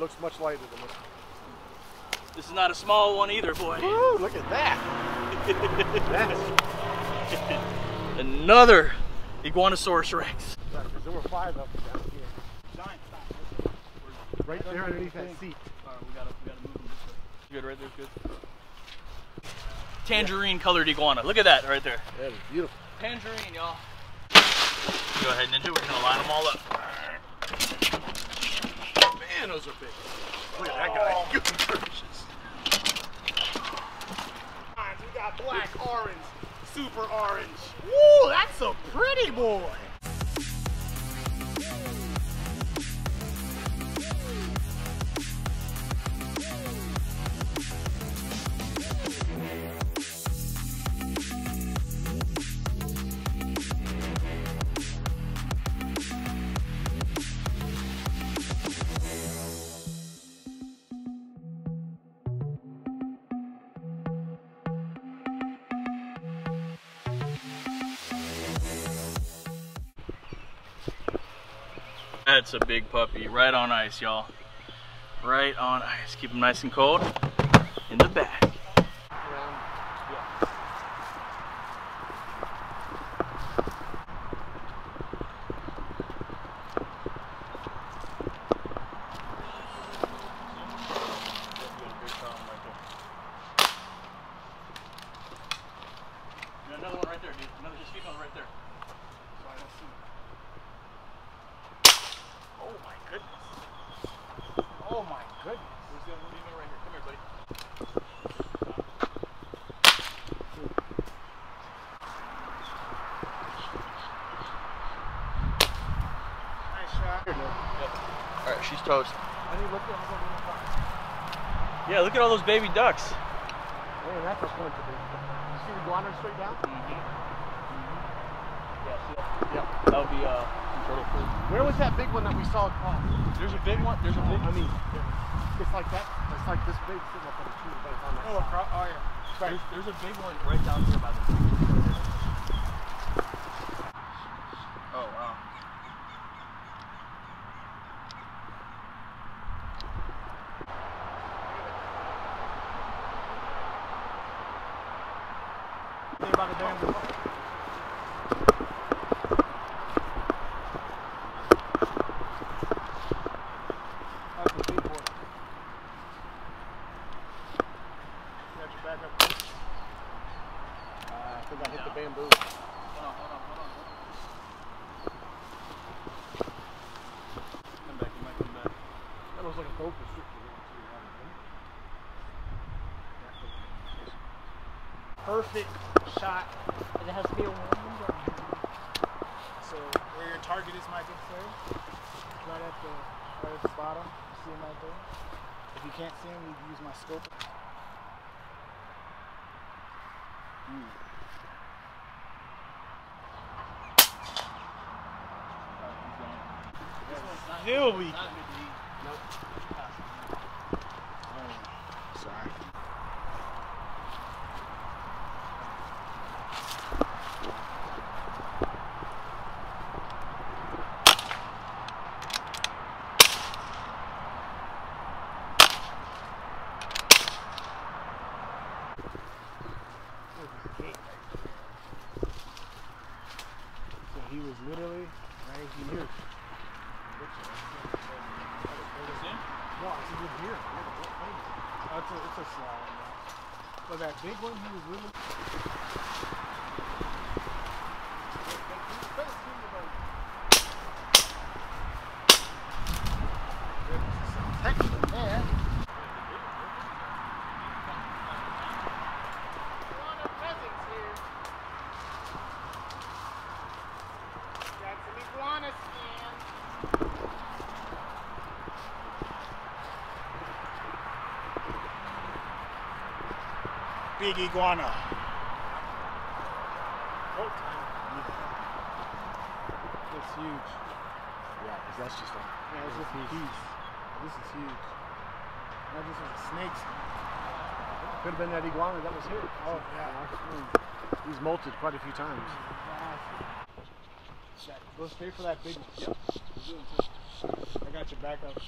looks much lighter than this. This is not a small one either, boy. Woo, look at that. Another Iguanosaurus Rex. there were five of them down here. Right there underneath that seat. Alright, we gotta, we gotta move them this way. Good, right there's good. Tangerine colored iguana. Look at that right there. That is beautiful. Tangerine, y'all. Go ahead, Ninja. We're gonna line them all up. Man, those are big. Look at that guy. Oh. Good gracious. We got black, orange, super orange. Woo, that's a pretty boy. That's a big puppy. Right on ice, y'all. Right on ice. Keep him nice and cold. In the back. Another one right there, dude. Another, just keep on right there. Oh my goodness. Oh my goodness. Who's gonna leave me right here? Come here, buddy. Nice shot. All right, she's toast. I need to look at all those Yeah, look at all those baby ducks. Man, that's what's going to be. You see the iguana straight down? Yeah, see that? Yep. That would be uh, some turtle food. Where was that big one that we saw? Oh, There's a big one. There's a big. I mean, it's like that. It's like this big sitting up on the tree, but it's on that Oh, side. across, oh yeah. There's, there's a big one right down here by the. Oh wow. Think about the damn. That's a big boy. Got your back up. Uh, I think I hit the bamboo. Hold on, hold on, hold on. Come back. You might come back. That looks like a boat restricted. Perfect shot. And it has to be a warm So where your target is, Michael, sir? Right at the right at the bottom. You see him right there? If you can't see him, you can use my scope. Still weak. Sorry. So he was literally right here. No, it's a good deer. Oh, it's a, it's a small one. though. But that big one, he was really. big iguana. Oh. It's huge. Yeah, because that's just a, yeah, it's just piece. piece. This is huge. Now this was a. Could have been that iguana that was here. Oh, yeah. He's molted quite a few times. Go straight for that big one. I got your back up.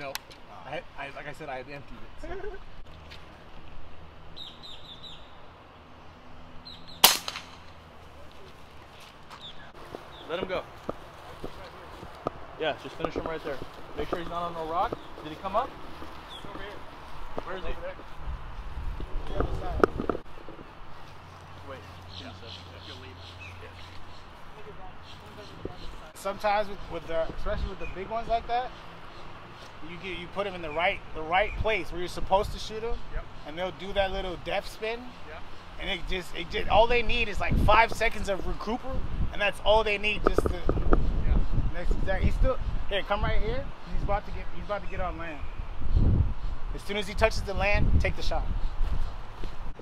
No. Like I said, I had emptied it. so. Let him go. Yeah, just finish him right there. Make sure he's not on no rock. Did he come up? Where is he? Wait. Yeah. Sometimes with, with the, especially with the big ones like that, you get you put them in the right the right place where you're supposed to shoot them, Yep. and they'll do that little depth spin, Yep. and it just it just all they need is like five seconds of recouper, and that's all they need just to Yeah. next exact. He's still here. Come right here. He's about to get he's about to get on land. As soon as he touches the land, take the shot.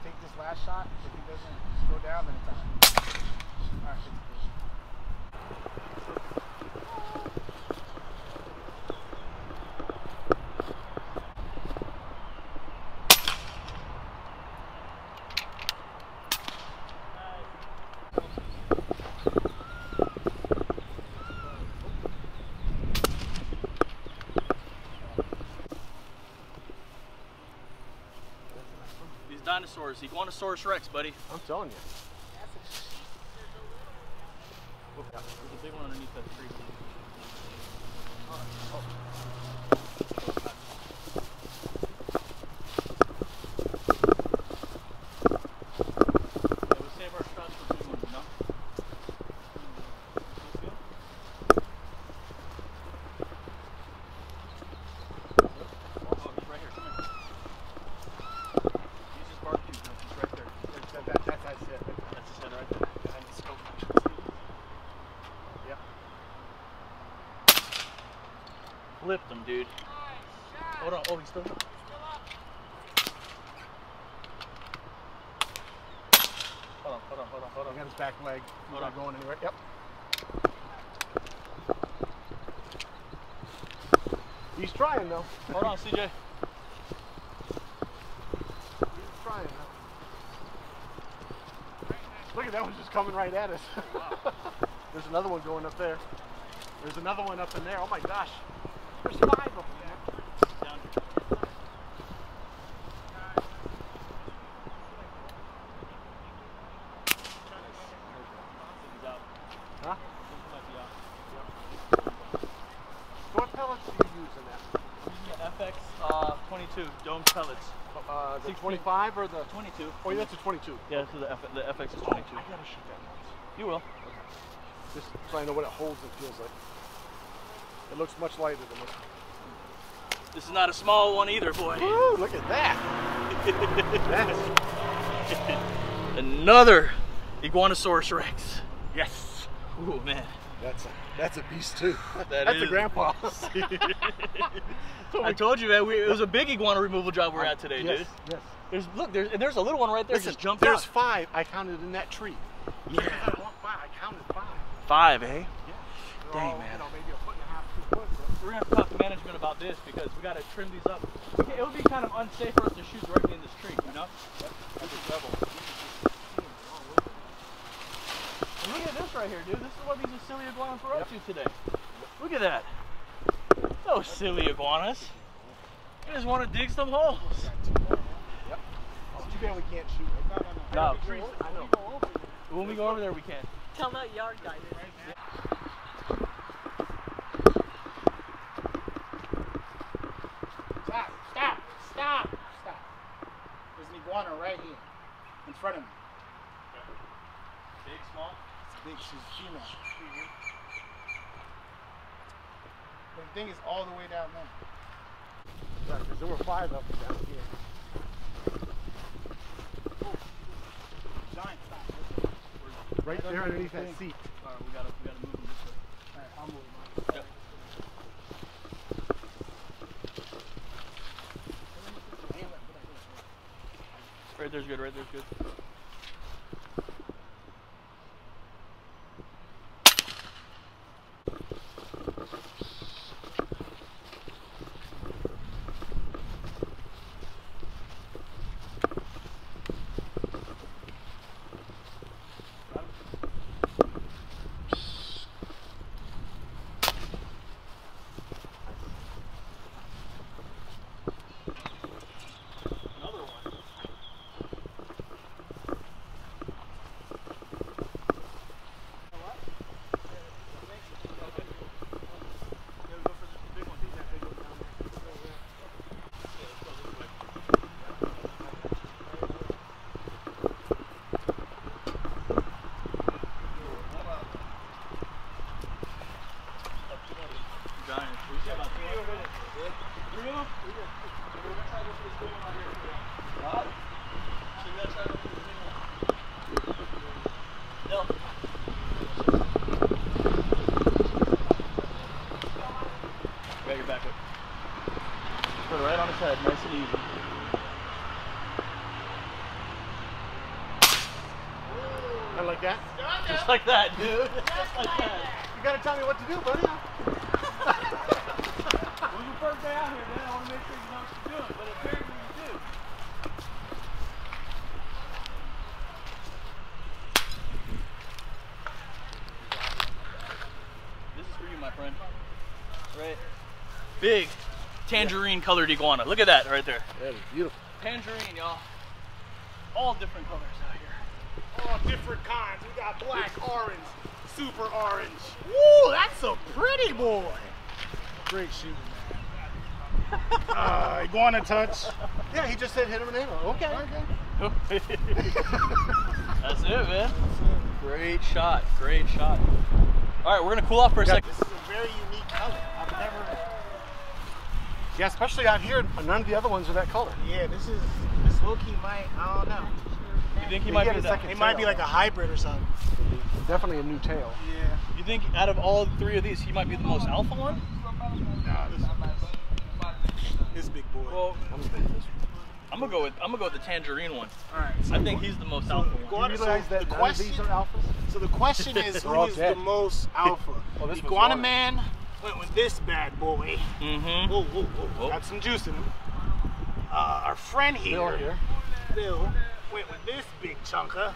Take this last shot. If he doesn't go down, then it's. All right. Dinosaurs, Iguanosaurus rex, buddy. I'm telling you. There's a big one underneath that tree. Yeah, we save our shots for big ones, you know? Oh, he's right here. Come here. Use his barbecue grill. He's right there. That, that, that's, that's it. That's his head right there. Behind the scope. Yep. Flipped him, dude. Hold on. Oh, he's still. Hold on, hold on, I got his back leg. He's Hold not on. going anywhere. Yep. He's trying though. Hold on, CJ. He's trying. Though. Look at that one just coming right at us. There's another one going up there. There's another one up in there. Oh my gosh. There's five of them. Down here. He's out. Huh? He might be out. What pellets do you use in that? Using the FX uh, 22 dome pellets. Uh, the 16. 25 or the? 22. Oh, yeah, that's a 22. Yeah, this is the, F- the FX is Oh, 22. I gotta shoot that. You will. Just so I know what it holds and feels like. It looks much lighter than this. This is not a small one either, boy. Woo, look at that. That's, Another Iguanosaurus Rex. yes. Ooh, man. That's a, that's a beast too. That that's a is- grandpa. I told you, man. We, it was a big iguana removal job we're at today, yes, dude. yes. There's look, there's and there's a little one right there Listen, just jumped there's out. five I counted in that tree. Yeah. I by, I counted five. Five, eh? Yeah. They're Dang, all, man. You know, maybe a foot and a half, two foot. We're gonna have to talk to management about this because we gotta trim these up. It would be kind of unsafe for us to shoot directly in this tree, you know? At this level. And look at this right here, dude. This is what these silly iguanas were up to today. Look at that. Those silly iguanas. They just want to dig some holes. Yep. It's too bad we can't shoot. No, no, no. No. Trees, I know. When we go over there, we can. Tell that yard guy. Stop! Stop! Stop! Stop! There's an iguana right here, in front of me. Big, small. It's big. She's female. But the thing is all the way down there. Right, 'cause there were five of them down here. Giant. Stop. Right there underneath that seat. All right, we gotta, we gotta move them this way. All right, I'll move mine. Yep. Right there's good. Right there's good. Nice and like that. Just like that, dude. Just like that. You gotta tell me what to do, buddy. Well, your first day out here, man. I want to make sure you know what you're doing, but apparently you do. This is for you, my friend. Right. Big tangerine colored iguana. Look at that right there. That is beautiful. Tangerine, y'all. All different colors out here. All different kinds. We got black, orange, super orange. Woo, that's a pretty boy. Great shooting, man. uh, iguana touch. Yeah, he just said hit him in the neighborhood. Okay. That's it, man. Great shot. Great shot. All right, we're gonna cool off for a second. This is a very unique color. I've never. Yeah, especially out here, none of the other ones are that color. Yeah, this is this low key might. I don't know. You think he He might had be a that? second It might be like a hybrid or something. Definitely a new tail. Yeah. You think out of all three of these, he might be the most alpha one? Nah, this, this big boy. Well, I'm gonna take this. I'm gonna go with I'm gonna go with the tangerine one. All right. So I think he's the most alpha one. Do realize so that the question, these are alphas? So the question is, They're who all is dead. the most alpha? Well, this was Iguana water. Man went with this bad boy. Mm-hmm. Whoa, whoa, whoa! Whoa. Got some juice in him. Uh, our friend here, Bill here. Bill, went with this big chunker,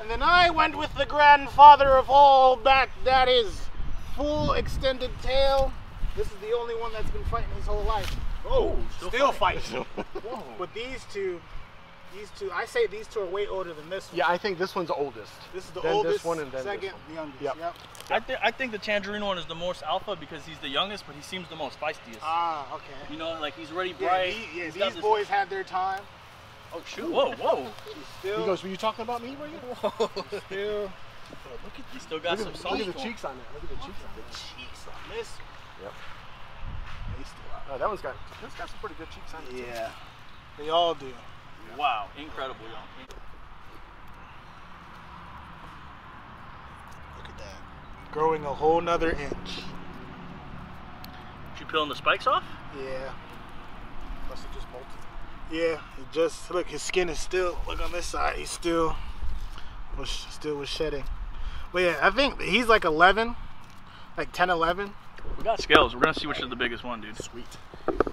and then I went with the grandfather of all back. That is full extended tail. This is the only one that's been fighting his whole life. Oh, still, fighting. But these two, these two, I say these two are way older than this one. Yeah, I think this one's oldest. This is the then oldest, this one and then second, this one. youngest. Yep. Yep. I think I think the tangerine one is the most alpha because he's the youngest, but he seems the most feistiest. Ah, okay. you know, like he's already bright. yeah, he's got these this- boys had their time. Oh shoot! Whoa, whoa! He's still, He goes, were you talking about me, were you? still Look at he still got Look some at, look at the cheeks on that. Look at the cheeks on that. cheeks on this. Yep. They still out. Oh, that one's got, that's got some pretty good cheeks on it. too. Yeah, they all do. Wow, incredible, y'all. Look at that. Growing a whole nother inch. You peeling the spikes off? Yeah. Must have just molted. Yeah, it just look. His skin is still. Look on this side. He's still was still was shedding. But yeah, I think he's like 11, like 10, 11. We got scales. We're gonna see which is the biggest one, dude. Sweet.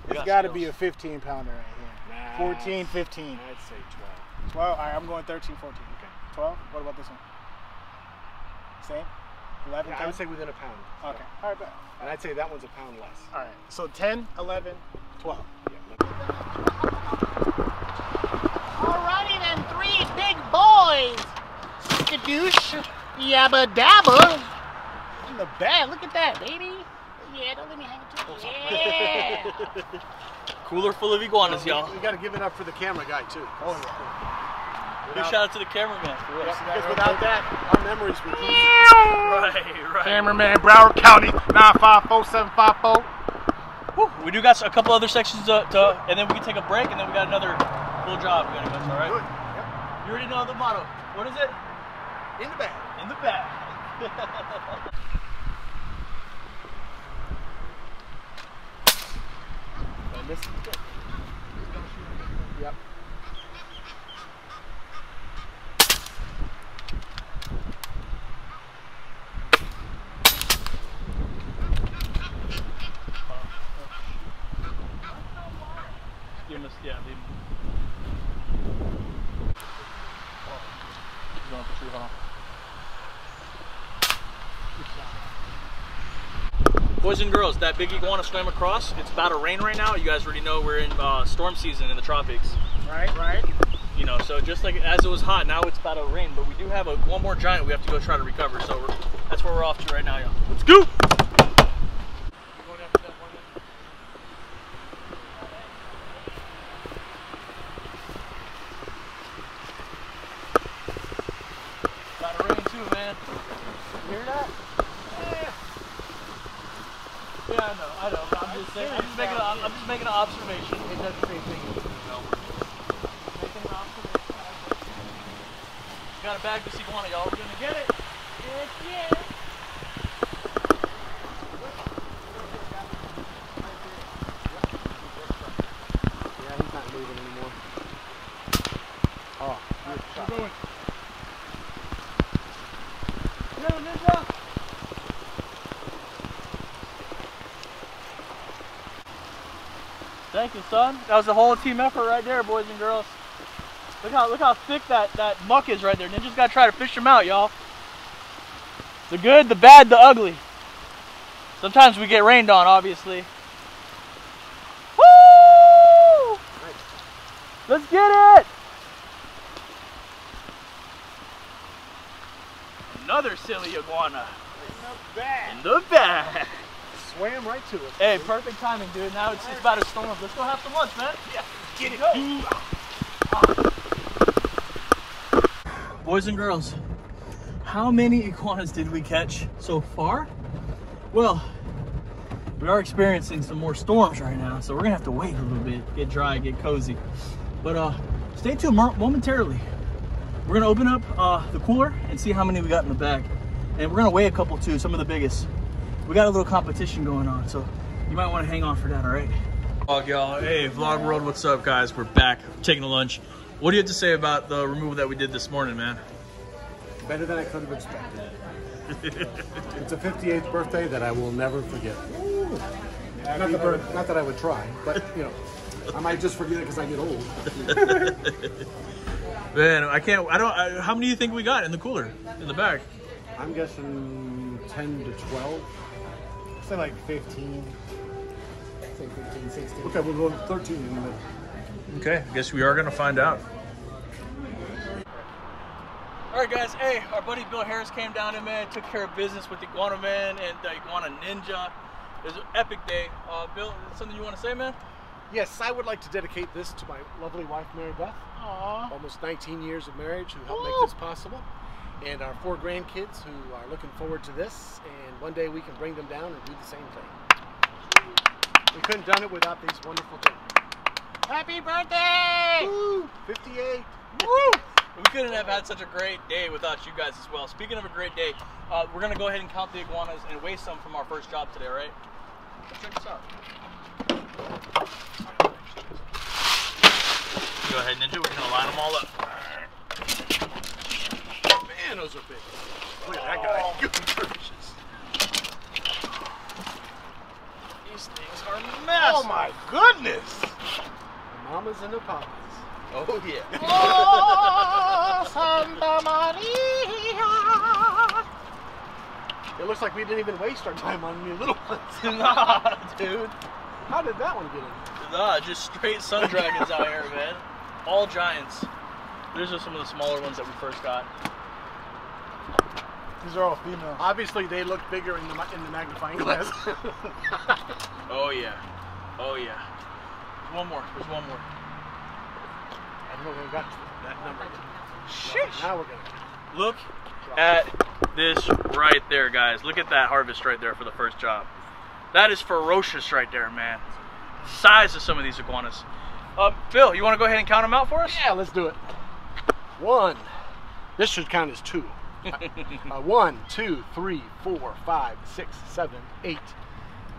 It's got to be a 15 pounder right here. 14, 15. I'd say 12. 12. All right, I'm going 13, 14. Okay. 12. What about this one? Same. 11. Yeah, I 10? would say within a pound. Okay. All right, bet. And I'd say that one's a pound less. All right. So 10, 11, 12. Alrighty then, three big boys. Skadoosh, yabba dabba. In the bag, look at that, baby. Yeah, don't let me hang it too. Yeah. Cooler full of iguanas, y'all. We got to give it up for the camera guy, too. oh yeah. Big shout out to the cameraman. For real. Because without that, our memories would lose. Right, right. Cameraman, Broward County, 954-754. Whew, We do got a couple other sections to, to, and then we can take a break, and then we got another full job. We gotta go. All right. Good. Yep. You already know the motto. What is it? In the bag. In the back. missed it. Yep. Give us, yeah. They... He's going up the tree, hold on. Boys and girls, that big iguana swam across. It's about to rain right now. You guys already know we're in uh, storm season in the tropics. Right, right. You know, so just like as it was hot, now it's about to rain. But we do have a one more giant we have to go try to recover. So we're, that's where we're off to right now, y'all. Let's go. About to rain too, man. You hear that? Yeah. Yeah, I know, I know. But I'm just saying. I'm just making. A, I'm just making an observation. It does the same thing. Making an observation. Got a bag to see one of y'all. We're gonna get it. Heck yeah. Yeah, he's not moving anymore. Oh, good shot. Thank you, son. That was a whole team effort right there, boys and girls. Look how look how thick that, that muck is right there. Ninja's gotta try to fish them out, y'all. The good, the bad, the ugly. Sometimes we get rained on, obviously. Woo! Let's get it! Another silly iguana in the bag. In the bag. Swam right to it. Hey, perfect timing, dude. Now it's, it's about to storm. Let's go have some lunch, man. Yeah, get it. Go. Boys and girls, how many iguanas did we catch so far? Well, we are experiencing some more storms right now, so we're gonna have to wait a little bit, get dry, get cozy. But uh, stay tuned momentarily. We're gonna open up uh, the cooler and see how many we got in the bag, and we're gonna weigh a couple too, some of the biggest we got a little competition going on, so you might want to hang on for that, all right? Vlog y'all, hey Vlog World, what's up guys? We're back, taking a lunch. What do you have to say about the removal that we did this morning, man? Better than I could have expected. it's a 58th birthday that I will never forget. Not that, I would, not that I would try, but you know, I might just forget it because I get old. Man, I can't, I don't, I, how many do you think we got in the cooler, in the back? I'm guessing 10 to 12. Say like 15. Say 15, 16. Okay, we'll go 13 in a minute. Okay, I guess we are gonna find out. All right, guys. Hey, our buddy Bill Harris came down and man took care of business with the Iguana Man and the Iguana Ninja. It was an epic day. Uh, Bill, something you want to say, man? Yes, I would like to dedicate this to my lovely wife, Mary Beth. Aww. Almost 19 years of marriage who helped Woo! make this possible. And our four grandkids who are looking forward to this. And one day we can bring them down and do the same thing. We couldn't have done it without these wonderful gentlemen. Happy birthday! Woo! 58. Woo! We couldn't have had such a great day without you guys as well. Speaking of a great day, uh, we're gonna go ahead and count the iguanas and weigh some from our first job today, all right? Check this out. Go ahead, Ninja. We're gonna line them all up. Man, those are big. Look at that guy. Good gracious. These things are massive. Oh my goodness! The mamas and the papas. Oh yeah. Oh, Santa Maria! It looks like we didn't even waste our time on the little ones. nah, dude. How did that one get in? Nah, just straight sun dragons out here, man. All giants. These are some of the smaller ones that we first got. These are all females. Obviously, they look bigger in the in the magnifying glass. Oh yeah. Oh yeah. There's one more. There's one more. I don't know if we got that number. Sheesh. Now we're gonna. Look at this right there, guys. Look at that harvest right there for the first job. That is ferocious right there, man. Size of some of these iguanas. Uh, Bill, you want to go ahead and count them out for us? Yeah, let's do it. One. This should count as two. uh, one, two, three, four, five, six, seven, eight,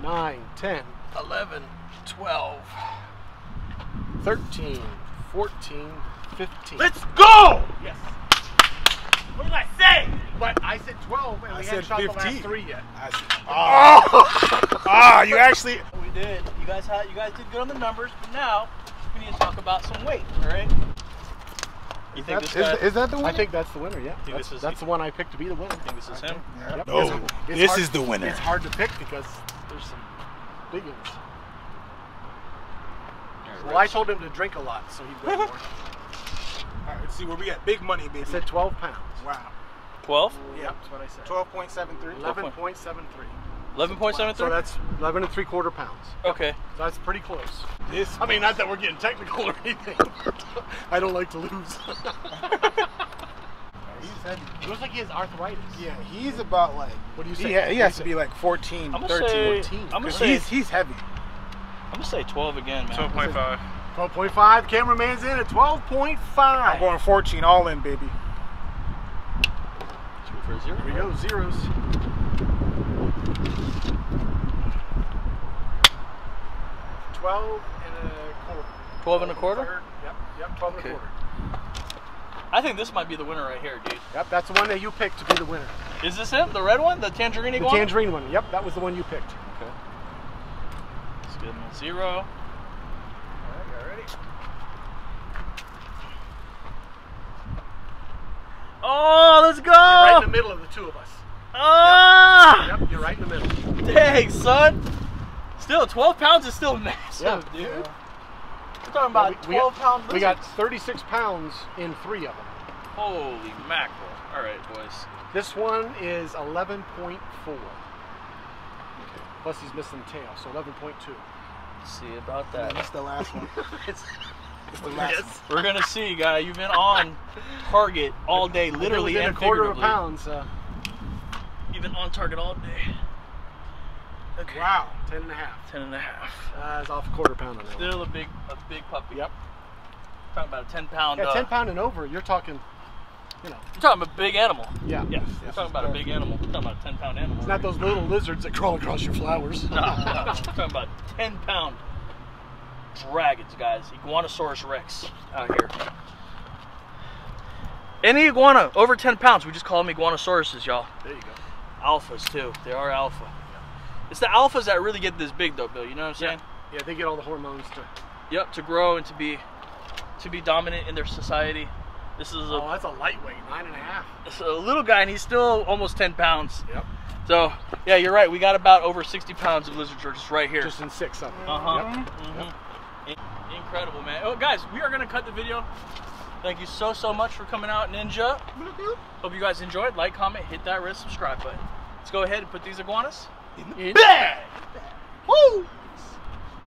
nine, ten, eleven, twelve, thirteen, fourteen, fifteen. Let's go! Yes. What did I say? But I said 12 and I we said haven't shot the 15. last three yet. Oh! ah, you actually. We did. You guys had. You guys did good on the numbers, but now we need to talk about some weight. All right. You think this guy? Is, that the winner? I think that's the winner, yeah. That's, this is- that's the one I picked to be the winner. I think this is him? Yep. No, It's- it's this hard- is the winner. It's hard to pick because there's some big ones. Well, I told him to drink a lot, so he'd weigh more. All right, let's see where we at. Big money, baby. I said 12 pounds. wow. Twelve. Yep, that's what I said. 12.73. 11.73. Eleven point seven So that's 11 and three quarter pounds. Okay. So that's pretty close. This. I mean, not that we're getting technical or anything. I don't like to lose. He's heavy. It looks like he has arthritis. Yeah, he's about like. What do you He, say? ha- he has to be like 14, I'm gonna 13. say. 14. I'm gonna 'Cause say. he's he's heavy. I'm gonna say 12 again, man. 12.5. 12.5. Cameraman's in at 12.5. I'm going 14 all in, baby. Two for a zero. Here we go, zeros. Twelve and a quarter. 12 and a quarter. Third. Yep, yep, twelve Okay. and a quarter. I think this might be the winner right here, dude. Yep, that's the one that you picked to be the winner. Is this him? The red one? The tangerine The iguana? tangerine one. Yep, that was the one you picked. Okay. Let's give him a zero. Oh, let's go! You're right in the middle of the two of us. Ah! Yep, you're right in the middle. Dang, son. Still, 12 pounds is still massive, Yeah. dude. We're talking about We- we got- 12 pound We got 36 pounds in three of them. Holy mackerel. All right, boys. This one is 11.4. Plus he's missing the tail, so 11.2. Let's see about that. That's the last one. It's, It's the last one. We're gonna see, guy. You've been on target all day, literally within and a quarter of a figuratively. pound. So. You've been on target all day. Okay. Wow, 10 and a half. Ten and a half. Uh, it's off a quarter pound on that one. Still a big, a big puppy. Yep. Talking about a ten pound. Yeah, uh, 10 pound and over, you're talking, you know, You're talking about a big animal. yeah. Yeah. We're talking about a big animal. We're talking about a ten pound animal. It's not those little lizards that crawl across your flowers. No, no. We're talking about 10 pound dragons, guys. Iguanosaurus rex out here. Any iguana over 10 pounds, we just call them iguanosauruses, y'all. There you go. Alphas, too. They are alpha. It's the alphas that really get this big, though, Bill. You know what I'm saying? Yeah, they get all the hormones to. Yep, to grow and to be to be dominant in their society. This is a, Oh, that's a lightweight, nine and a half. it's a little guy, and he's still almost 10 pounds. Yep. So, yeah, you're right. We got about over 60 pounds of lizard just right here. Just in six of them. Uh huh. In- Incredible, man. Oh, guys, we are gonna cut the video. Thank you so so much for coming out, Ninja. Hope you guys enjoyed. Like, comment, hit that red subscribe button. Let's go ahead and put these iguanas in the bag. Woo!